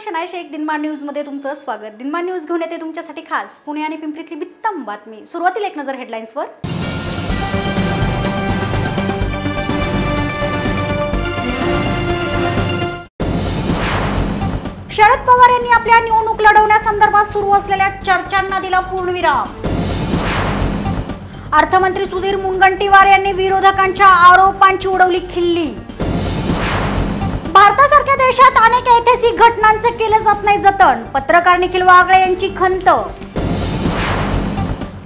मी शनाय शेख दिनमान न्यूजमध्ये तुमचं स्वागत. दिनमान न्यूज घेऊन येते तुमच्यासाठी खास. पुणे आणि पिंपरीतली बित्तम बातमी. सुरुवातीला एक नजर हेडलाईन्सवर. शरद पवार यांनी आपल्या निवडणूक लढवण्यासंदर्भात सुरू असलेल्या चर्चांना दिला पूर्णविराम अर्थमंत्री सुधीर मुनगंटीवार यांनी विरोधकांच्या आरोपांची उडवली खिल्ली. देशात अनेक ऐतिहासिक घटनांचे केले जात नाही जतन. पत्रकार निखिल वागळे यांची खंत.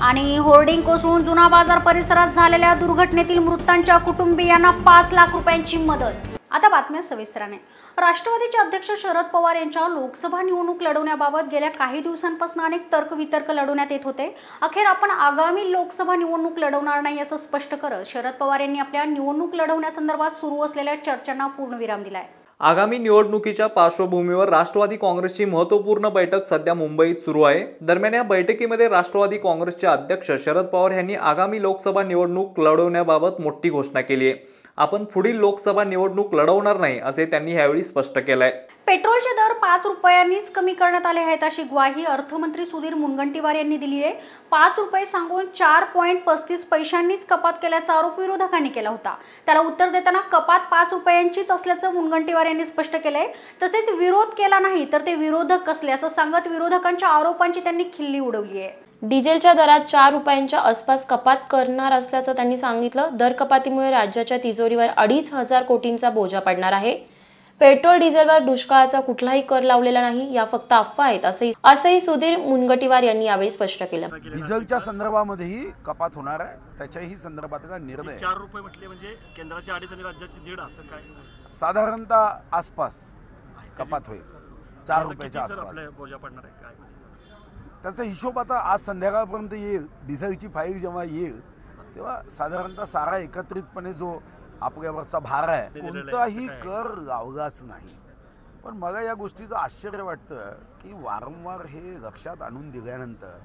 आणि होर्डिंग कोसळून जुना बाजार परिसरात झालेल्या दुर्घटनेतील मृतांच्या कुटुंबियांना पाच लाख रुपयांची मदत. आता बातम्या सविस्तराने. राष्ट्रवादीचे अध्यक्ष शरद पवार यांच्या लोकसभा निवडणूक लढवण्याबाबत गेल्या काही दिवसांपासून अनेक तर्कवितर्क लढवण्यात येत होते. अखेर आपण आगामी लोकसभा निवडणूक लढवणार नाही असं स्पष्ट करत शरद पवार यांनी आपल्या निवडणूक लढवण्यासंदर्भात सुरू असलेल्या चर्चांना पूर्णविराम दिलाय. आगामी निवडणुकीच्या पार्श्वभूमीवर राष्ट्रवादी काँग्रेसची महत्त्वपूर्ण बैठक सध्या मुंबईत सुरू आहे. दरम्यान या बैठकीमध्ये राष्ट्रवादी काँग्रेसचे अध्यक्ष शरद पवार यांनी आगामी लोकसभा निवडणूक लढवण्याबाबत मोठी घोषणा केली आहे. आपण पुढील लोकसभा निवडणूक लढवणार नाही असे त्यांनी यावेळी स्पष्ट केलं आहे पेट्रोलचे दर पाच रुपयांनीच कमी करण्यात आले आहेत अशी ग्वाही अर्थमंत्री सुधीर मुनगंटीवार यांनी दिली आहे. पाच रुपये सांगून चार पॉईंट पस्तीस पैशांनीच कपात केल्याचा आरोप विरोधकांनी केला होता. त्याला उत्तर देताना कपात पाच रुपयांचीच असल्याचं मुनगंटीवार यांनी स्पष्ट केलंय. तसेच विरोध केला नाही तर ते विरोधक कसले असं सांगत विरोधकांच्या आरोपांची त्यांनी खिल्ली उडवली आहे. डिझेलच्या दरात चार रुपयांच्या आसपास कपात करणार असल्याचं त्यांनी सांगितलं. दर कपातीमुळे राज्याच्या तिजोरीवर अडीच हजार कोटींचा बोजा पडणार आहे. पेट्रोल डिझेलवर दुष्काळाचा कुठलाही कर लावलेला नाही या फक्त अफवा आहेत असंही असंही सुधीर मुनगटीवार यांनी यावेळी स्पष्ट केलं. डिझेलच्या संदर्भामध्येही कपात होणार आहे. त्याच्याही संदर्भातला निर्णय? चार रुपये म्हटले म्हणजे केंद्राची अडीच आणि राज्याची दीड असं काय? साधारणतः आसपास कपात होईल. चार रुपयाच्या आसपास. आपल्या बोजा पडणार आहे काय त्याचा हिशोब आता आज संध्याकाळपर्यंत येईल. डिझेलची फाईल जेव्हा येईल तेव्हा साधारणतः सारा एकत्रितपणे जो आपल्यावरचा भार आहे कोणताही? कर लावलाच नाही. पण मला या गोष्टीचं आश्चर्य वाटतं की वारंवार हे लक्षात आणून दिल्यानंतर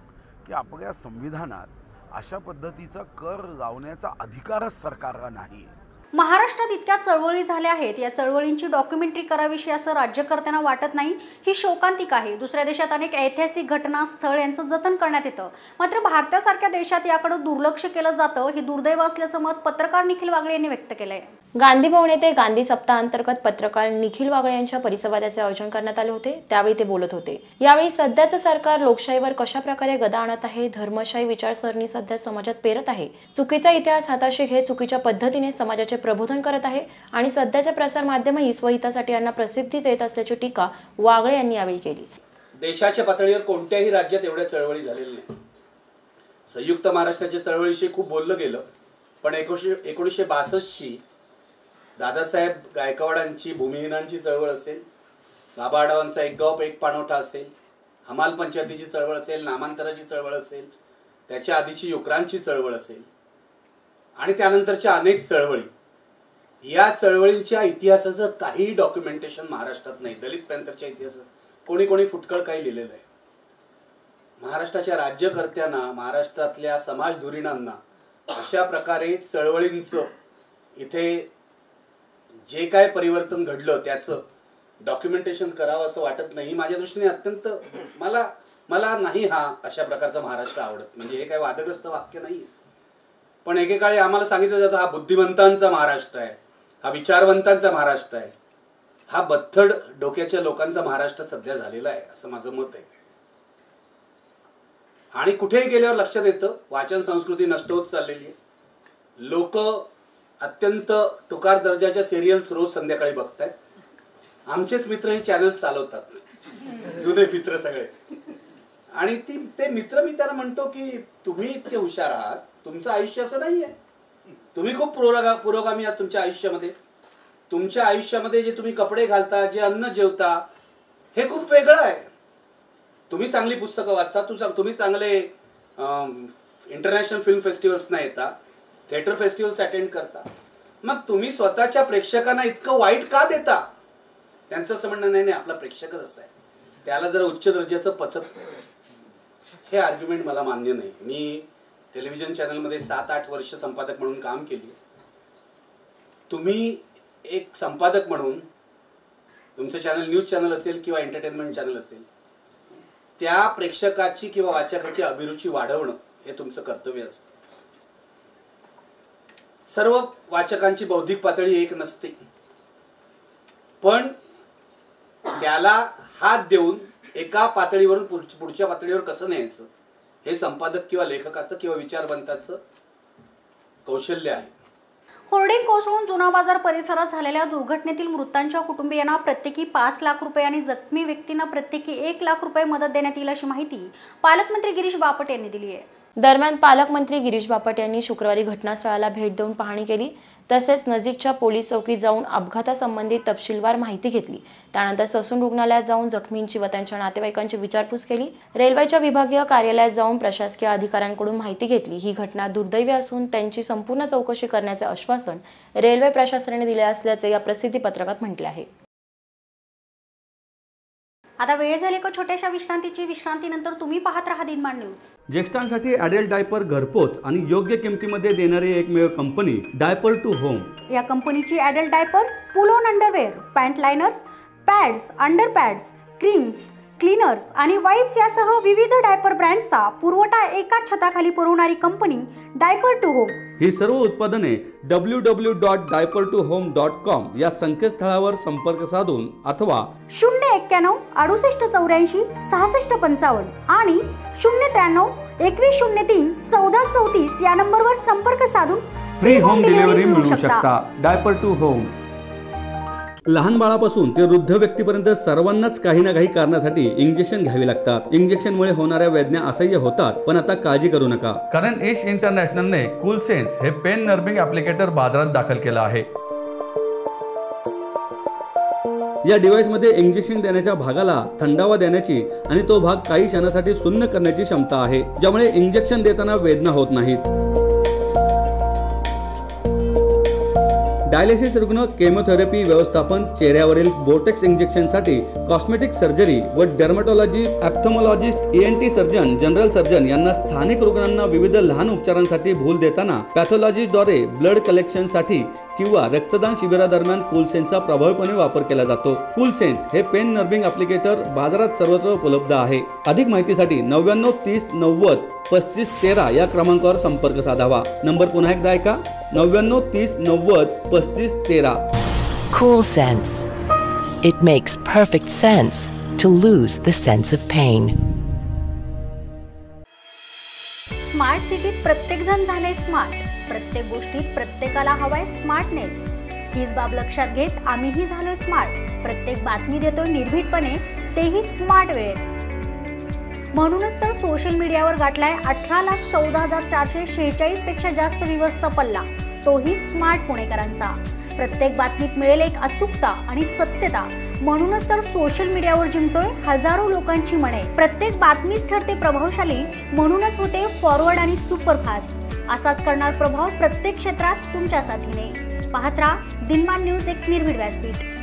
की आपल्या संविधानात अशा पद्धतीचा कर लावण्याचा अधिकारच सरकारला नाही महाराष्ट्रात इतक्या चळवळी झाल्या आहेत. या चळवळींची डॉक्युमेंटरी करावीशी असं राज्यकर्त्यांना वाटत नाही. ही शोकांतिक आहे. दुसऱ्या देशात अनेक ऐतिहासिक घटना स्थळ यांचं जतन करण्यात येतं. मात्र भारतासारख्या देशात याकडे दुर्लक्ष केलं जातं हे दुर्दैव असल्याचं मत पत्रकार निखिल वागळे यांनी व्यक्त केलं आहे गांधी भवन येथे गांधी सप्ताहांतर्गत पत्रकार निखिल वागळे यांच्या परिसंवादाचे आयोजन करण्यात आले होते. त्यावेळी ते बोलत होते. यावेळी सध्याचं सरकार लोकशाहीवर कशा प्रकारे गदा आणत आहे? धर्मशाही विचारसरणी सध्या समाजात पेरत आहे. चुकीचा इतिहास हाताशी घेत चुकीच्या पद्धतीने समाजाचे प्रबोधन करत आहे आणि सध्याचे प्रसार माध्यमही स्वहितासाठी यांना प्रसिद्धी देत असल्याची टीका वागळे यांनी यावेळी केली. देशाच्या पातळीवर कोणत्याही राज्यात एवढ्या चळवळी झालेल्या नाही संयुक्त महाराष्ट्राच्या चळवळीशी खूप बोललं गेलं. पण एकोणीसशे एकोणीसशे बासष्टची दादासाहेब गायकवाडांची भूमिहीनांची चळवळ असेल बाबाडावांचा एक गप एक पाणवठा असेल हमाल पंचायतीची चळवळ असेल नामांतराची चळवळ असेल त्याच्या आधीची युक्रांची चळवळ असेल आणि त्यानंतरच्या अनेक चळवळी. या चळवळींच्या इतिहासाचं काहीही डॉक्युमेंटेशन महाराष्ट्रात नाही दलित पॅंथरच्या इतिहासात. कोणी कोणी फुटकळ काही लिहिलेलं आहे. महाराष्ट्राच्या राज्यकर्त्यांना महाराष्ट्रातल्या समाज धुरीणांना अशा प्रकारे चळवळींचं इथे जे काय परिवर्तन घडलं त्याचं डॉक्युमेंटेशन करावं असं वाटत नाही. ही माझ्या दृष्टीने अत्यंत मला मला नाही हा अशा प्रकारचा महाराष्ट्र आवडत. म्हणजे हे काय वादग्रस्त वाक्य नाही पण एकेकाळी आम्हाला सांगितलं जातं हा बुद्धिमंतांचा महाराष्ट्र आहे. हा विचारवंतांचा महाराष्ट्र आहे. हा बत्थड डोक्याच्या लोकांचा महाराष्ट्र सध्या झालेला आहे असं माझं मत आहे. आणि कुठेही गेल्यावर लक्षात येतं वाचन संस्कृती नष्ट होत चाललेली आहे. लोक अत्यंत टुकार दर्जाच्या सिरियल्स रोज संध्याकाळी बघताय. आमचेच मित्र हे चॅनल चालवतात. जुने मित्र सगळे. आणि ती ते मित्र मी त्यांना म्हणतो की तुम्ही इतके हुशार आहात. तुमचं आयुष्य असं नाहीये. तुम्ही खूप पुरोगा पुरोगामी आहात तुमच्या आयुष्यामध्ये. तुमच्या आयुष्यामध्ये जे तुम्ही कपडे घालता जे अन्न जेवता हे खूप वेगळं आहे. तुम्ही चांगली पुस्तकं वाचता तू तुम्ही चांगले इंटरनॅशनल फिल्म फेस्टिवल्सना येता. थिएटर फेस्टिवल्स अटेंड करता. मग तुम्ही स्वतःच्या प्रेक्षकांना इतकं वाईट का देता? त्यांचं असं म्हणणं नाही नाही आपला प्रेक्षकच असा आहे. त्याला जरा उच्च दर्जाचं पचत हे आर्ग्युमेंट मला मान्य नाही. मी टेलिव्हिजन चॅनलमध्ये सात आठ वर्ष संपादक म्हणून काम केली. तुम्ही एक संपादक म्हणून तुमचं चॅनल न्यूज चॅनल असेल किंवा एंटरटेनमेंट चॅनल असेल त्या प्रेक्षकाची किंवा वाचकाची अभिरुची वाढवणं हे तुमचं कर्तव्य असतं. सर्व वाचकांची बौद्धिक पातळी एक नसते. पण त्याला हात देऊन एका पातळीवरून पुढ- पुढच्या पातळीवर कसं न्यायचं? हे संपादक किंवा लेखकाचं किंवा विचारवंताचं कौशल्य आहे. होर्डिंग कोसळून जुना बाजार परिसरात झालेल्या दुर्घटनेतील मृतांच्या कुटुंबियांना प्रत्येकी पाच लाख रुपये आणि जखमी व्यक्तींना प्रत्येकी एक लाख रुपये मदत देण्यात येईल अशी माहिती पालकमंत्री गिरीश बापट यांनी दिली आहे. दरम्यान पालकमंत्री गिरीश बापट यांनी शुक्रवारी घटनास्थळाला भेट देऊन पाहणी केली. तसेच नजीकच्या पोलीस चौकीत जाऊन अपघातासंबंधी तपशीलवार माहिती घेतली. त्यानंतर ससून रुग्णालयात जाऊन जखमींची व त्यांच्या नातेवाईकांची विचारपूस केली. रेल्वेच्या विभागीय कार्यालयात जाऊन प्रशासकीय अधिकाऱ्यांकडून माहिती घेतली. ही घटना दुर्दैवी असून त्यांची संपूर्ण चौकशी करण्याचे आश्वासन रेल्वे प्रशासनाने दिले असल्याचे या प्रसिद्धी पत्रकात म्हटले आहे. आता वेळ झाली का छोट्याशा विश्रांतीची? विश्रांतीनंतर तुम्ही पाहत राहा दिनमान न्यूज. ज्येष्ठांसाठी ॲडल्ट डायपर घरपोच आणि योग्य किमतीमध्ये देणारी एकमेव कंपनी डायपर टू होम. या कंपनीची adult diapers pull on underwear pant liners pads under pads creams cleaners आणि वाईप्स यासह विविध डायपर ब्रँड्सचा पुरवठा एकाच छताखाली पुरवणारी कंपनी डायपर टू होम. ही सर्व उत्पादने W W dot diaper to home dot com या संकेतस्थळावर संपर्क साधून अथवा शून्य एक्क्याण्णव अडुसष्ट चौऱ्याऐंशी सहासष्ट पंचावन्न आणि शून्य त्र्याण्णव एकवीस शून्य तीन चौदा चौतीस या नंबरवर संपर्क साधून फ्री होम डिलिव्हरी मिळू शकता. डायपर टू होम लहान बाळापासून ते वृद्ध व्यक्तीपर्यंत सर्वांनाच काही ना काही कारणासाठी इंजेक्शन घ्यावी लागतात. इंजेक्शनमुळे होणाऱ्या वेदना असह्य होतात पण आता काळजी करू नका. कारण एश इंटरनॅशनलने कूल सेन्स हे पेन नर्बिंग ऍप्लिकेटर बाजारात दाखल केलं आहे. या डिव्हाइसमध्ये इंजेक्शन देण्याच्या भागाला थंडावा देण्याची आणि तो भाग काही क्षणासाठी सुन्न करण्याची क्षमता आहे ज्यामुळे इंजेक्शन देताना वेदना होत नाहीत. डायलिसिस रुग्ण केमोथेरपी व्यवस्थापन चेहऱ्यावरील बोटेक्स इंजेक्शनसाठी कॉस्मेटिक सर्जरी व dermatology ophthalmologist T surgeon general surgeon यांना स्थानिक रुग्णांना विविध लहान उपचारांसाठी भूल देताना पॅथॉलॉजीद्वारे ब्लड कलेक्शनसाठी किंवा रक्तदान शिबिरादरम्यान कूलसेन्सचा प्रभावीपणे वापर केला जातो. कूलसेन्स हे पेन नर्विंग ॲप्लिकेटर बाजारात सर्वत्र उपलब्ध आहे. अधिक माहितीसाठी नव्याण्णव तीस नव्वद पस्तीस तेरा या क्रमांकावर संपर्क साधावा. नंबर पुन्हा एकदा ऐका. नव्याण्णव तीस नव्वद पस्तीस तेरा. Cool Sense. It makes perfect sense to lose the sense of pain. Smart सिटीत प्रत्येक जण झाले स्मार्ट प्रत्येक गोष्टीत प्रत्येकाला हवाय स्मार्टनेस हीच बाब लक्षात घेत आम्हीही झालोय स्मार्ट प्रत्येक बातमी देतोय निर्भीडपणे तेही स्मार्ट वेळेत. म्हणूनच तर सोशल मीडियावर गाठलाय अठरा लाख चौदा हजार चारशे शेहेचाळीसपेक्षा जास्त व्ह्युअर्सचा पल्ला. तोही स्मार्ट पुणेकरांचा. प्रत्येक बातमीत मिळेल एक अचूकता आणि सत्यता. म्हणूनच तर सोशल मीडियावर जिंकतोय हजारो लोकांची मने. प्रत्येक बातमीच ठरते प्रभावशाली म्हणूनच होते फॉरवर्ड आणि सुपरफास्ट असाच करणार प्रभाव प्रत्येक क्षेत्रात तुमच्या साथीने. पाहत राहा दिनमान न्यूज एक निर्भीड व्यासपीठ.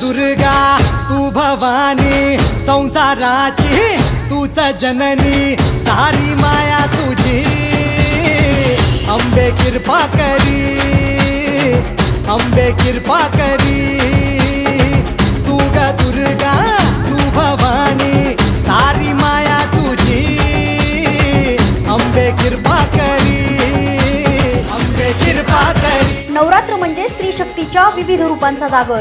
दुर्गा तू भवानी संसाराची तूच जननी सारी माया तुझी. अंबे कृपा करी अंबे कृपा करी. महाराष्ट्राच्या विविध रूपांचा जागर.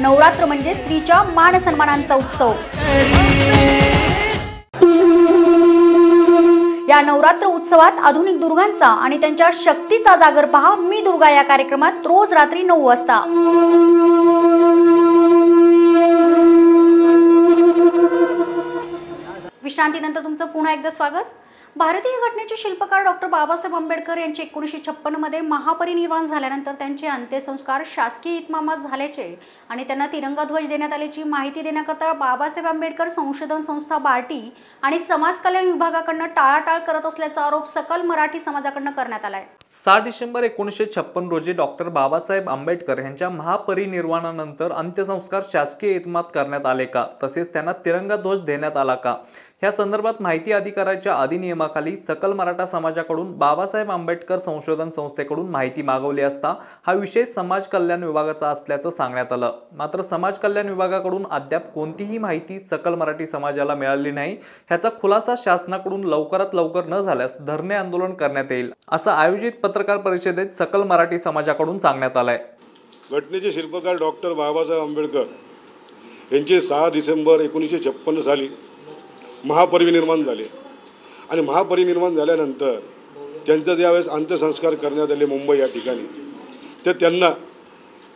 नवरात्र म्हणजे स्त्रीच्या मान सन्मानांचा उत्सव. या नवरात्र उत्सवात आधुनिक दुर्गांचा आणि त्यांच्या शक्तीचा जागर पहा. मी दुर्गा या कार्यक्रमात रोज रात्री नऊ वाजता. विश्रांतीनंतर तुमचं पुन्हा एकदा स्वागत. भारतीय घटनेचे शिल्पकार डॉक्टर बाबासाहेब आंबेडकर यांचे एकोणीसशे छप्पनमध्ये महापरिनिर्वाण झाल्यानंतर त्यांचे अंत्यसंस्कार शासकीय इतमामात झाल्याचे आणि त्यांना तिरंगा ध्वज देण्यात आल्याची माहिती देण्याकरता बाबासाहेब आंबेडकर संशोधन संस्था बार्टी आणि समाज कल्याण विभागाकडनं टाळाटाळ करत असल्याचा आरोप सकल मराठी समाजाकडनं करण्यात आला आहे सहा डिसेंबर एकोणीसशे छप्पन रोजी डॉक्टर बाबासाहेब आंबेडकर यांच्या महापरिनिर्वाणानंतर अंत्यसंस्कार शासकीय इतमात करण्यात आले का? तसेच त्यांना तिरंगा ध्वज देण्यात आला का? या संदर्भात माहिती अधिकाराच्या अधिनियमाखाली सकल मराठा समाजाकडून बाबासाहेब आंबेडकर संशोधन संस्थेकडून माहिती मागवली असता हा विषय समाज कल्याण विभागाचा असल्याचं सांगण्यात आलं. मात्र समाज कल्याण विभागाकडून अद्याप कोणतीही माहिती सकल मराठी समाजाला मिळाली नाही. ह्याचा खुलासा शासनाकडून लवकरात लवकर न झाल्यास धरणे आंदोलन करण्यात येईल. असं आयोजित पत्रकार परिषदेत सकल मराठी समाजाकडून सांगण्यात आलंय. घटनेचे शिल्पकार डॉक्टर बाबासाहेब आंबेडकर यांचे सहा डिसेंबर एकोणीसशे छप्पन्न साली महापरिनिर्माण झाले. आणि महापरिनिर्माण झाल्यानंतर त्यांचा ज्यावेळेस अंत्यसंस्कार करण्यात आले मुंबई या ठिकाणी तर त्यांना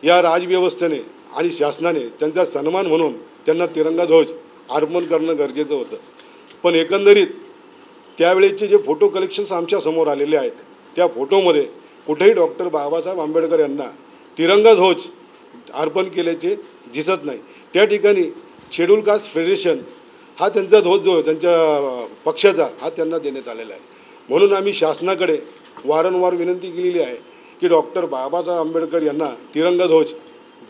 या राजव्यवस्थेने आणि शासनाने त्यांचा सन्मान म्हणून त्यांना तिरंगा ध्वज अर्पण करणं गरजेचं होतं. पण एकंदरीत त्यावेळेचे जे फोटो कलेक्शन्स आमच्यासमोर आलेले आहेत त्या फोटोमध्ये कुठेही डॉक्टर बाबासाहेब आंबेडकर यांना तिरंगा ध्वज अर्पण केल्याचे दिसत नाही. त्या ठिकाणी शेड्यूल कास्ट फेडरेशन हा त्यांचा ध्वज जो आहे त्यांच्या पक्षाचा हा त्यांना देण्यात आलेला आहे. म्हणून आम्ही शासनाकडे वारंवार विनंती केलेली आहे की डॉक्टर बाबासाहेब आंबेडकर यांना तिरंगा ध्वज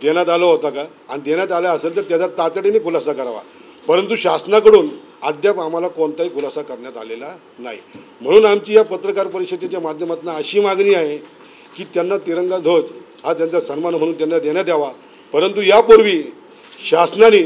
देण्यात आला होता का? आणि देण्यात आला असेल तर त्याचा तातडीने खुलासा करावा. परंतु शासनाकडून अद्याप आम्हाला कोणताही खुलासा करण्यात आलेला नाही. म्हणून आमची या पत्रकार परिषदेच्या माध्यमातून अशी मागणी आहे की त्यांना तिरंगा ध्वज हा त्यांचा सन्मान म्हणून त्यांना देण्यात यावा. परंतु यापूर्वी शासनाने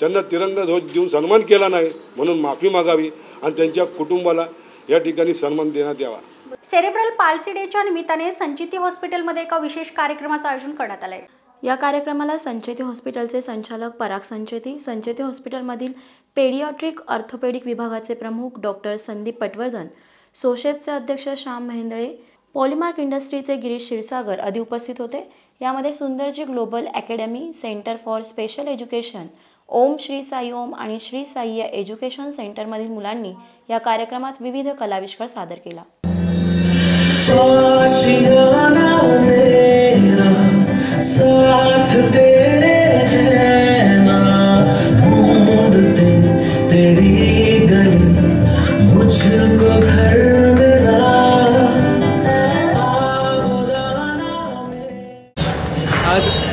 त्यांना तिरंगा ध्वज देऊन सन्मान केला नाही म्हणून माफी मागावी आणि त्यांच्या कुटुंबाला या ठिकाणी सन्मान देण्यात यावा. सेरेब्रल पालसी डेच्या निमित्ताने संचिती हॉस्पिटलमध्ये एका विशेष कार्यक्रमाचं आयोजन करण्यात आलंय. या कार्यक्रमाला संचेती हॉस्पिटलचे संचालक पराग संचेती संचेती हॉस्पिटलमधील पेडियाट्रिक ऑर्थोपेडिक विभागाचे प्रमुख डॉक्टर संदीप पटवर्धन सोशेफचे अध्यक्ष श्याम महेंदळे पॉलिमार्क इंडस्ट्रीचे गिरीश क्षीरसागर आदी उपस्थित होते. यामध्ये Sundarji global academy centre for special education Om Shri Sai Om आणि श्री साई या एज्युकेशन सेंटरमधील मुलांनी या कार्यक्रमात विविध कलाविष्कार सादर केला.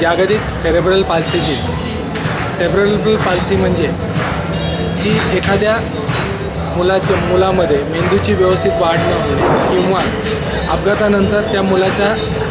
जागतिक सेरेब्रल पाल्सी दिन सेरेब्रल पाल्सी म्हणजे की एखाद्या मुलाच्या मुलामध्ये मेंदूची व्यवस्थित वाढ न होणे किंवा अपघातानंतर त्या मुलाच्या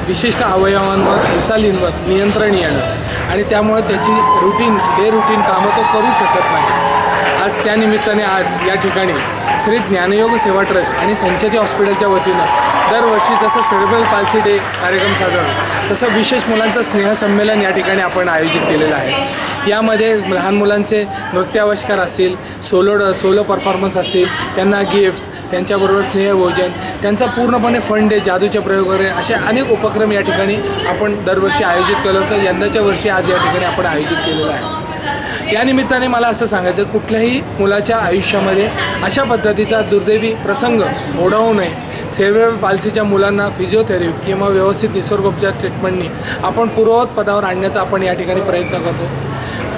विशिष्ट अवयवांवर हालचालींवर नियंत्रण येणं आणि त्यामुळे त्याची रुटीन डे रुटीन कामं तो करू शकत नाही. आज त्यानिमित्ताने आज या ठिकाणी श्री ज्ञानयोग सेवा ट्रस्ट आणि संचेती हॉस्पिटलच्या वतीनं दरवर्षी जसं सेरेब्रल पालसी डे कार्यक्रम साजरा होतो तसं विशेष मुलांचं स्नेहसंमेलन या ठिकाणी आपण आयोजित केलेलं आहे. यामध्ये लहान मुलांचे नृत्याविष्कार असतील सोलो सोलो परफॉर्मन्स असतील त्यांना गिफ्ट्स त्यांच्याबरोबर स्नेहभोजन त्यांचा पूर्णपणे फंड डे जादूचे प्रयोग वगैरे असे अनेक उपक्रम या ठिकाणी आपण दरवर्षी आयोजित केलं असतं यंदाच्या वर्षी आज या ठिकाणी आपण आयोजित केलेलं आहे. या निमित्ताने मला असं सांगायचं कुठल्याही मुलाच्या आयुष्यामध्ये अशा पद्धतीचा दुर्दैवी प्रसंग ओढवू नये. सेरेब्रल पालसीच्या मुलांना फिजिओथेरपी किंवा व्यवस्थित निसर्गोपचार ट्रीटमेंटनी आपण पूर्ववत पदावर आणण्याचा आपण या ठिकाणी प्रयत्न करतो.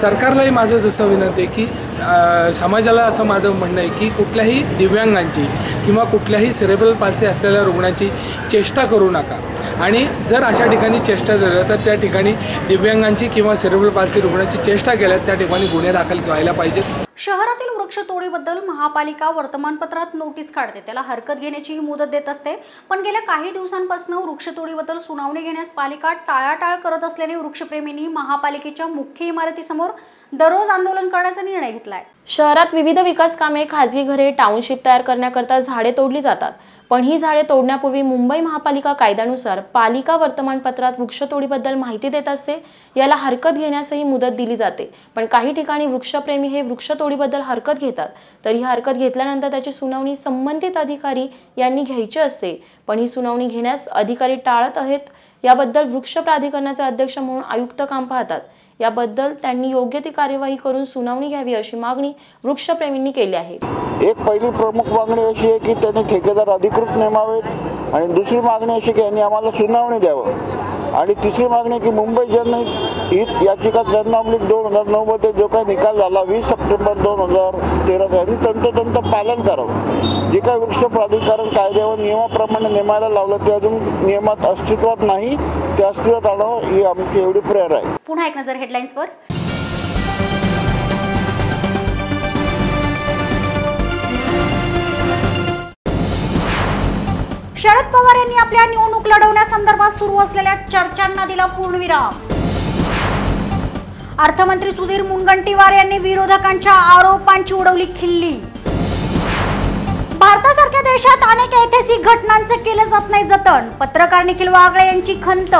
सरकारलाही माझं जसं विनंती आहे की समाजाला असं माझं म्हणणं आहे की कुठल्याही दिव्यांगांची किंवा कुठल्याही सेरेब्रल पालसी असलेल्या रुग्णांची चेष्टा करू नका. आणि जर अशा ठिकाणी चेष्टा झालं तर त्या ठिकाणी दिव्यांगांची किंवा सेरेब्रल पाल्सी रुग्णांची चेष्टा केल्यास त्या ठिकाणी गुन्हे दाखल व्हायला पाहिजेत. शहरातील वृक्षतोडीबद्दल महापालिका वर्तमानपत्रात नोटीस काढते. त्याला हरकत घेण्याची मुदत देत असते. पण गेल्या काही दिवसांपासून वृक्षतोडीबद्दल सुनावणी घेण्यास पालिका टाळाटाळ करत असल्याने वृक्षप्रेमींनी महापालिकेच्या मुख्य इमारतीसमोर दररोज आंदोलन करण्याचा निर्णय घेतलाय. शहरात विविध विकास कामे खाजगी घरे टाउनशिप तयार करण्याकरता झाडे तोडली जातात. पण ही झाडे तोडण्यापूर्वी मुंबई महापालिका कायद्यानुसार पालिका वर्तमानपत्रात वृक्षतोडीबद्दल माहिती देत असते. याला हरकत घेण्यासही मुदत दिली जाते. पण काही ठिकाणी वृक्षप्रेमी हे वृक्षतोडीबद्दल हरकत घेतात. तर ही हरकत घेतल्यानंतर त्याची सुनावणी संबंधित अधिकारी यांनी घ्यायची असते. पण ही सुनावणी घेण्यास अधिकारी टाळत आहेत. याबद्दल वृक्ष प्राधिकरणाचे अध्यक्ष म्हणून आयुक्त काम पाहतात. याबद्दल त्यांनी योग्य ती कार्यवाही करून सुनावणी घ्यावी अशी मागणी वृक्षप्रेमींनी केली आहे. एक पहिली प्रमुख मागणी अशी आहे की त्यांनी ठेकेदार अधिकृत नेमावेत आणि दुसरी मागणी अशी की यांनी आम्हाला सुनावणी द्यावं. आणि तिसरी मागणी आहे की मुंबई जनहित हित याचिका जन्मामलिक दोन हजार नऊमध्ये जो काही निकाल झाला वीस सप्टेंबर दोन हजार तेरा साली तंतोतंत पालन करावं. जे काही वृक्ष प्राधिकरण कायदे व नियमाप्रमाणे नेमायला लावलं ते अजून नियमात अस्तित्वात नाही. ते अस्तित्वात आणावं ही आमची एवढी प्रेरणा आहे. पुन्हा एक नजर हेडलाईन्सवर शरद पवार यांनी आपल्या निवडणूक लढवण्यासंदर्भात सुरू असलेल्या चर्चांना दिला पूर्णविराम अर्थमंत्री सुधीर मुनगंटीवार यांनी विरोधकांच्या आरोपांची उडवली खिल्ली. भारतासारख्या देशात अनेक ऐतिहासिक घटनांचे केले जात नाही जतन. पत्रकार निखिल वागळे यांची खंत.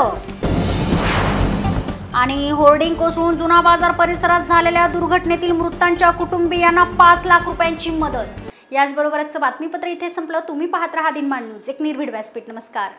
आणि होर्डिंग कोसळून जुना बाजार परिसरात झालेल्या दुर्घटनेतील मृतांच्या कुटुंबियांना पाच लाख रुपयांची मदत. याचबरोबरच बातमीपत्र इथे संपलं. तुम्ही पाहत राहा दिनमान न्यूज एक निर्भीड व्यासपीठ. नमस्कार.